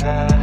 Uh...